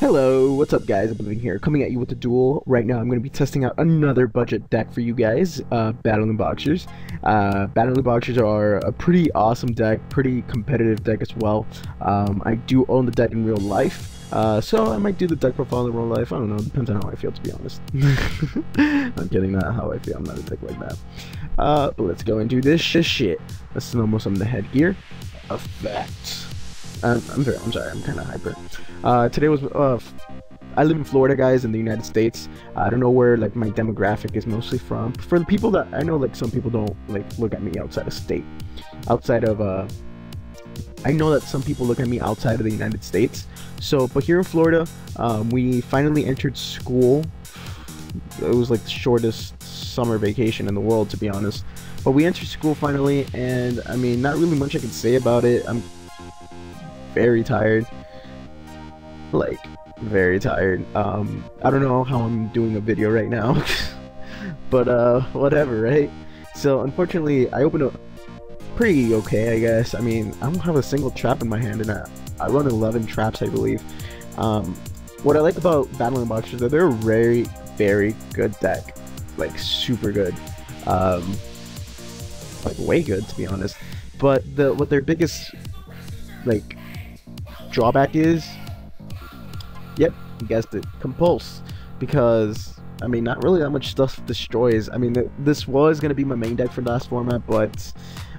Hello, what's up guys? Oblivion here, coming at you with a duel. Right now I'm going to be testing out another budget deck for you guys, uh, Battling Boxers. Uh, Battling Boxers are a pretty awesome deck, pretty competitive deck as well. Um, I do own the deck in real life, uh, so I might do the deck profile in real life. I don't know, depends on how I feel to be honest. I'm kidding, not how I feel, I'm not a deck like that. Uh, but let's go and do this shit. Let's normal some of the headgear. Effect. I'm, I'm sorry, I'm sorry, I'm kind of hyper. Uh, today was, uh, I live in Florida, guys, in the United States. I don't know where, like, my demographic is mostly from. For the people that, I know, like, some people don't, like, look at me outside of state. Outside of, uh, I know that some people look at me outside of the United States. So, but here in Florida, um, we finally entered school. It was, like, the shortest summer vacation in the world, to be honest. But we entered school finally, and, I mean, not really much I can say about it. I'm very tired. Like, very tired. Um, I don't know how I'm doing a video right now. but, uh, whatever, right? So, unfortunately, I opened up pretty okay, I guess. I mean, I don't have a single trap in my hand, and I, I run 11 traps, I believe. Um, what I like about Battling Boxers is that they're a very, very good deck. Like, super good. Um, like, way good, to be honest. But the what their biggest, like, drawback is, yep, you guessed it, compulse. Because, I mean, not really that much stuff destroys. I mean, th this was going to be my main deck for last format, but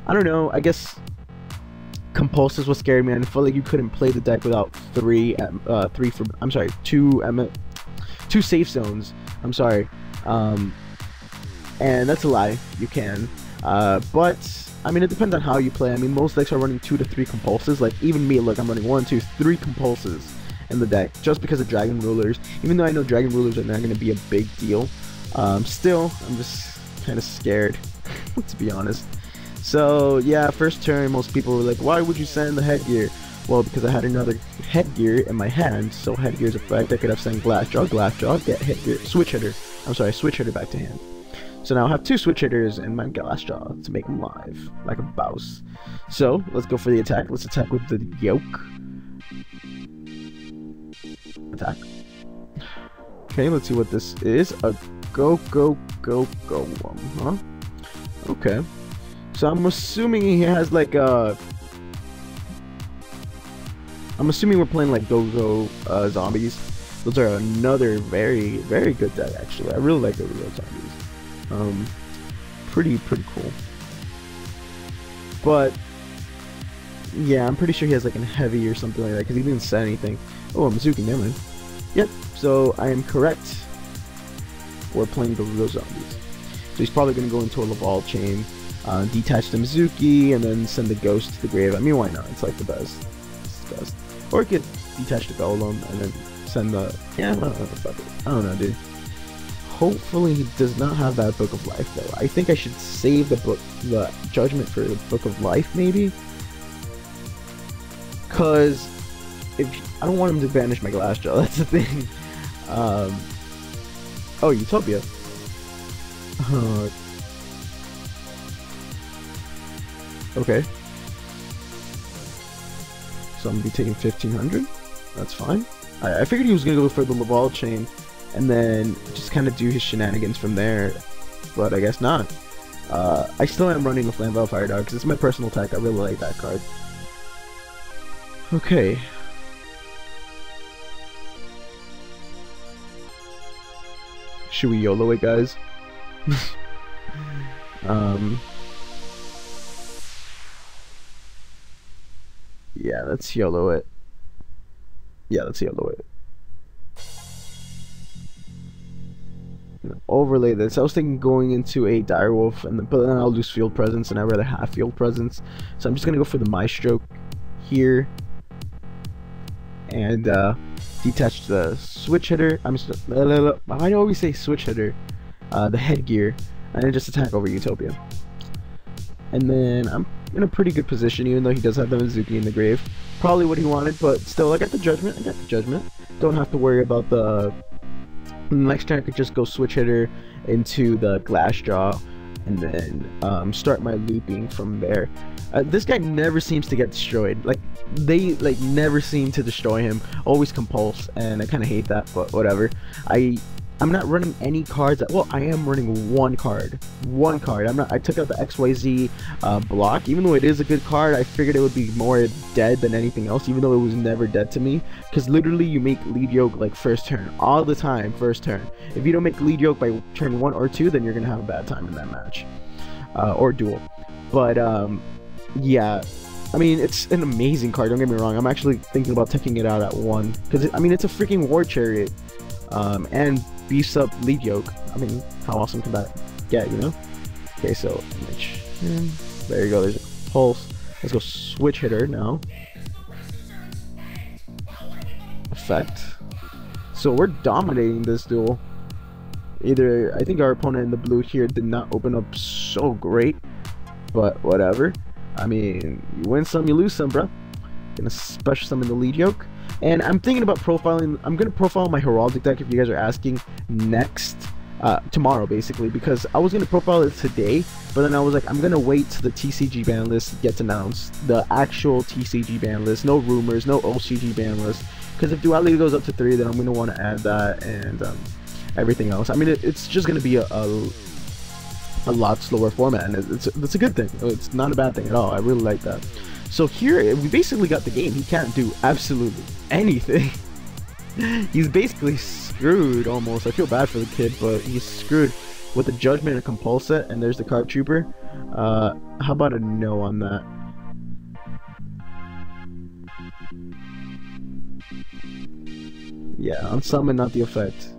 I don't know, I guess compulse is what scared me. I felt like you couldn't play the deck without three, uh, three for, I'm sorry, two, two safe zones. I'm sorry. Um, and that's a lie. You can. Uh, but I mean, it depends on how you play. I mean, most decks are running two to three compulses. Like, even me, look, I'm running one, two, three compulses in the deck just because of Dragon Rulers. Even though I know Dragon Rulers are not going to be a big deal, um, still, I'm just kind of scared, to be honest. So, yeah, first turn, most people were like, why would you send the headgear? Well, because I had another headgear in my hand, so headgear's effect, I could have sent Glassjaw, glass jaw, get headgear, switch hitter. I'm sorry, switch hitter back to hand. So now I have two switch hitters and my Glassjaw to make them live, like a bouse. So, let's go for the attack. Let's attack with the yoke. Attack. Okay, let's see what this is. A go, go, go, go one, huh? Okay. So I'm assuming he has like a... I'm assuming we're playing like Go-Go uh, Zombies. Those are another very, very good deck, actually. I really like Go-Go Zombies. Um, pretty, pretty cool. But, yeah, I'm pretty sure he has like a heavy or something like that, because he didn't say anything. Oh, a Mezuki, mind. Yep, so I am correct. We're playing the real zombies. So he's probably going to go into a Laval chain, uh, detach the Mezuki, and then send the ghost to the grave. I mean, why not? It's like the best. It's the best. Or he could detach the Golem, and then send the... Yeah, I don't know, I don't know dude. Hopefully he does not have that Book of Life, though. I think I should save the book, the Judgment for the Book of Life, maybe? Because if I don't want him to banish my Glassjaw, that's the thing. Um, oh, Utopia. Uh, okay. So I'm gonna be taking 1500. That's fine. I, I figured he was gonna go for the Laval chain and then just kind of do his shenanigans from there. But I guess not. Uh, I still am running the Flamvell Fire Dog because it's my personal tech. I really like that card. Okay. Should we YOLO it, guys? um. Yeah, let's YOLO it. Yeah, let's YOLO it. Overlay this. I was thinking going into a Direwolf, and but then I'll lose field presence, and I'd rather have field presence. So I'm just gonna go for the Maestro here, and uh, detach the switch hitter. I'm just, I always say switch hitter, uh, the headgear, and then just attack over Utopia. And then I'm in a pretty good position, even though he does have the Mezuki in the grave. Probably what he wanted, but still, I got the judgment. I got the judgment. Don't have to worry about the Next turn I could just go switch hitter into the glass jaw and then um, start my looping from there. Uh, this guy never seems to get destroyed. Like they like never seem to destroy him. Always compulse, and I kind of hate that, but whatever. I I'm not running any cards. Well, I am running one card. One card. I'm not. I took out the XYZ uh, block. Even though it is a good card, I figured it would be more dead than anything else. Even though it was never dead to me, because literally you make lead yoke like first turn all the time. First turn. If you don't make lead yoke by turn one or two, then you're gonna have a bad time in that match uh, or duel. But um, yeah. I mean, it's an amazing card. Don't get me wrong. I'm actually thinking about taking it out at one because I mean, it's a freaking war chariot, um, and beefs up lead yoke. I mean, how awesome can that get, you know? Okay, so image. Hmm. There you go, there's a pulse. Let's go switch hitter now. Effect. So we're dominating this duel. Either, I think our opponent in the blue here did not open up so great, but whatever. I mean, you win some, you lose some, bro. Gonna special summon the lead yoke. And I'm thinking about profiling. I'm gonna profile my heraldic deck if you guys are asking next. Uh, tomorrow basically because I was gonna profile it today but then I was like I'm gonna wait till the TCG ban list gets announced the actual TCG ban list no rumors no OCG ban list because if duality goes up to three then I'm gonna want to add that and um, everything else I mean it, it's just gonna be a, a, a lot slower format and it's, it's a good thing it's not a bad thing at all I really like that so here, we basically got the game. He can't do absolutely anything. he's basically screwed almost. I feel bad for the kid, but he's screwed with the Judgment and Compulset, and there's the Card Trooper. Uh, how about a no on that? Yeah, on summon, not the effect.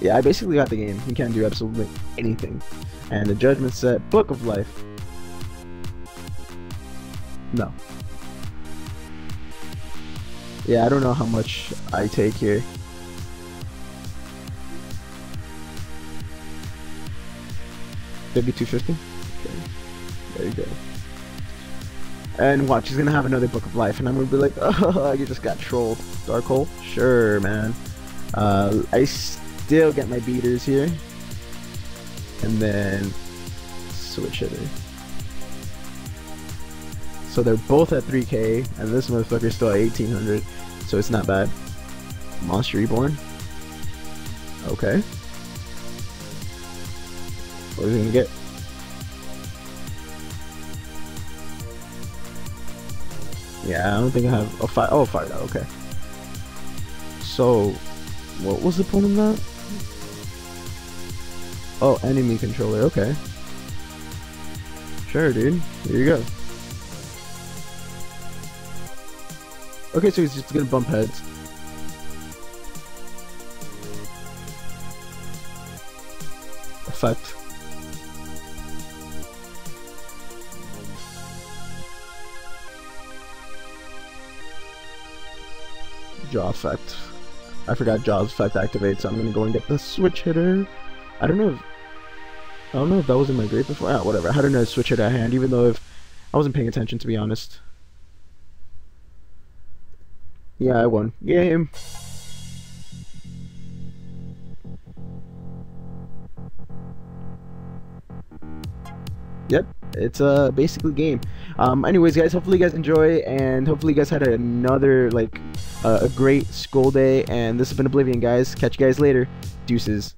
Yeah, I basically got the game. He can't do absolutely anything. And the Judgment set, Book of Life. No. Yeah, I don't know how much I take here. Fifty-two fifty. Okay. There you go. And watch, he's gonna have another Book of Life, and I'm gonna be like, oh, you just got trolled. Dark Hole? Sure, man. Uh, I still get my beaters here. And then switch it. So they're both at 3k, and this motherfucker's still at 1800, so it's not bad. Monster Reborn. Okay. What are we gonna get? Yeah, I don't think I have a five. Oh, five. Oh, okay. So, what was the point of that? Oh, enemy controller. Okay. Sure, dude. Here you go. Okay, so he's just gonna bump heads. Effect. Jaw effect. I forgot Jaw's effect activates, so I'm gonna go and get the switch hitter. I don't know if I don't know if that was in my grade before. Ah, whatever. I had another switch hitter at hand, even though if I wasn't paying attention to be honest. Yeah, I won. Game. Yep, it's uh basically game. Um, anyways, guys, hopefully you guys enjoy, and hopefully you guys had another like uh, a great school day. And this has been Oblivion, guys. Catch you guys later. Deuces.